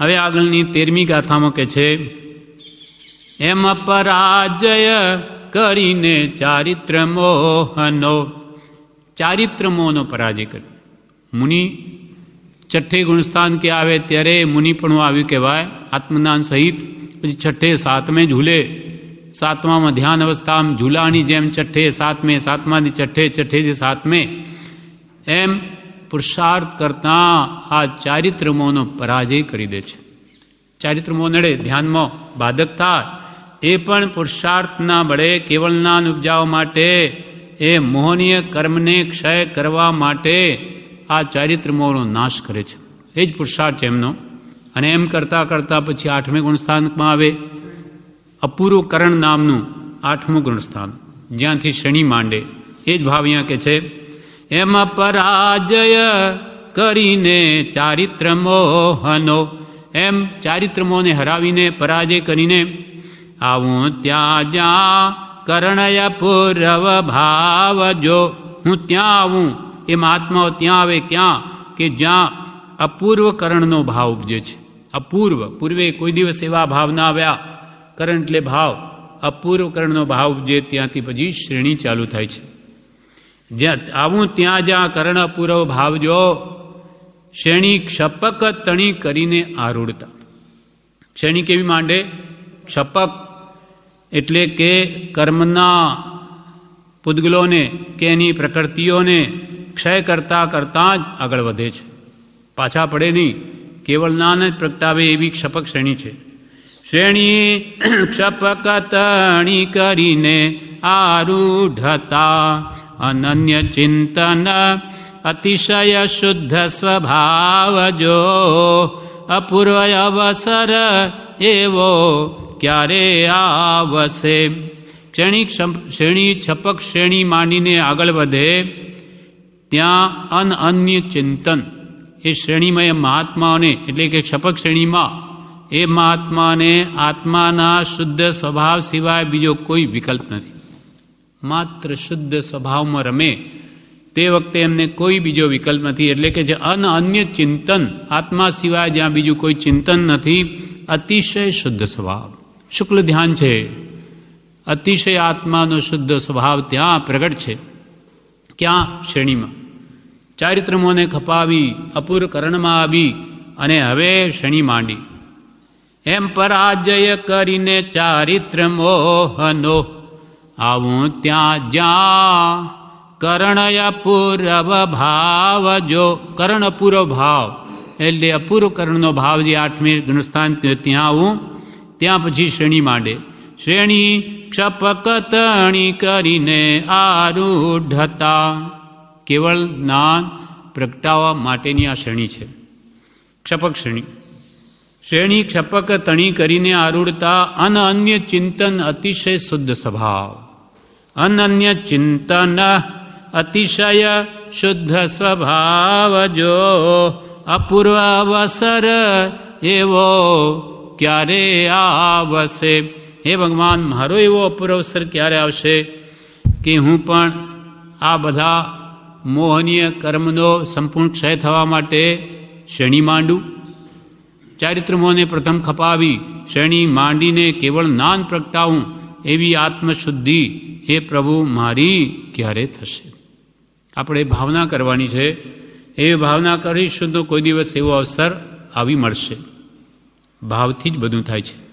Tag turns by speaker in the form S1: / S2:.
S1: હવે આગળની તેરમી ગાથામાં કે છે, એમ પરાજય કરીને ચારિત્ર મોહનો ચારિત્ર મોહનો પરાજય કર્યો. મુનિ છઠ્ઠે ગુણસ્થાન કે આવે ત્યારે મુનિપણું આવ્યું કહેવાય આત્મજ્ઞાન સહિત, પછી છઠ્ઠે સાતમે ઝૂલે. સાતમામાં ધ્યાન અવસ્થામાં ઝૂલાની જેમ છઠ્ઠે સાતમે, સાતમાથી છઠ્ઠે, છઠ્ઠેથી સાતમે. એમ પુરુષાર્થ કરતાં આ ચારિત્રમોનો પરાજય કરી દે છે. ચારિત્રમો નડે, ધ્યાનમાં બાધક થાય. એ પણ પુરુષાર્થના બળે કેવળના ઉપજાવ માટે, એ મોહનીય કર્મને ક્ષય કરવા માટે આ ચારિત્રમોનો નાશ કરે છે. એ જ પુરુષાર્થ છે એમનો. અને એમ કરતાં કરતાં પછી આઠમી ગુણસ્થાનમાં આવે. અપૂર્વ કરણ નામનું આઠમું ગુણસ્થાન. જ્યાંથી શનિ માંડે. એ જ ભાવ અહીંયા કે છે એમાં પરાજય કરીને ચારિત્ર મોહનો એમ ચારિત્રમોને હરાવીને પરાજય કરીને આવું ત્યાં જ્યાં કરણય પૂર્વ ભાવ જો, હું ત્યાં આવું, એ મહાત્માઓ ત્યાં આવે ક્યાં? કે જ્યાં અપૂર્વ કરણનો ભાવ ઉપજે છે. અપૂર્વ, પૂર્વે કોઈ દિવસ એવા ભાવ ના આવ્યા. કરણ એટલે ભાવ, અપૂર્વ કરણનો ભાવ ઉપજે ત્યાંથી પછી શ્રેણી ચાલુ થાય છે. જ્યાં આવું ત્યાં જ્યાં કર્ણપૂરવ અપૂર્વ ભાવ શ્રેણી ક્ષપક તણી કરીને આરૂઢતા. શ્રેણી કેવી માંડે? ક્ષપક એટલે કે કર્મના પૂદગલોને કે એની પ્રકૃતિઓને ક્ષય કરતાં કરતાં જ આગળ વધે છે. પાછા પડે નહીં. કેવળ નાન જ પ્રગટાવે એવી ક્ષપક શ્રેણી છે. શ્રેણી ક્ષપક તણી કરીને આરૂઢતા. અનન્ય ચિંતન અતિશય શુદ્ધ સ્વભાવ જો અપૂર્વ અવસર એવો ક્યારે આવશે શ્રેણી શ્રેણી છપક શ્રેણી માંડીને આગળ વધે ત્યાં અનઅન્ય ચિંતન એ શ્રેણીમય મહાત્માઓને એટલે કે ક્ષપક શ્રેણીમાં એ મહાત્માને આત્માના શુદ્ધ સ્વભાવ સિવાય બીજો કોઈ વિકલ્પ નથી માત્ર શુદ્ધ સ્વભાવમાં રમે, તે વખતે એમને કોઈ બીજો વિકલ્પ નથી. એટલે કે જે અન અન્ય ચિંતન, આત્મા સિવાય જ્યાં બીજું કોઈ ચિંતન નથી, અતિશય શુદ્ધ સ્વભાવ. શુક્લ ધ્યાન છે. અતિશય આત્માનો શુદ્ધ સ્વભાવ ત્યાં પ્રગટ છે. ક્યાં? શ્રેણીમાં. ચારિત્રમોને ખપાવી અપૂર કરણમાં આવી અને હવે શ્રેણી માંડી. એમ પરાજય કરીને ચારિત્ર મોહનો આવું ત્યાં જ્યાં કરણય પૂર્વ ભાવ જો કરણ અપૂર્વ ભાવ એટલે અપૂર્વ કરણનો ભાવ જે આઠમી ગુણસ્થાન ત્યાં આવું, ત્યાં પછી શ્રેણી માંડે. શ્રેણી ક્ષપકતણી કરીને આરૂઢતા. કેવળ જ્ઞાન પ્રગટાવવા માટેની આ શ્રેણી છે. ક્ષપક શ્રેણી. શ્રેણી ક્ષપક તણી કરીને આરૂઢતા અન અન્ય ચિંતન અતિશય શુદ્ધ સ્વભાવ. અનન્ય ચિંતન અતિશય શુદ્ધ સ્વભાવજો અપૂર્વ અવસર એવો ક્યારે આવશે હે ભગવાન મારો એવો અપૂર્વ અવસર ક્યારે આવશે કે હું પણ આ બધા મોહનીય કર્મનો સંપૂર્ણ ક્ષય થવા માટે શ્રેણી માંડું? ચારિત્રમોને પ્રથમ ખપાવી શ્રેણી માંડીને કેવળ નાન પ્રગટાવું એવી આત્મશુદ્ધિ એ પ્રભુ, મારી ક્યારે થશે? આપણે ભાવના કરવાની છે. એ ભાવના કરીશું તો કોઈ દિવસ એવો અવસર આવી મળશે. ભાવથી જ બધું થાય છે.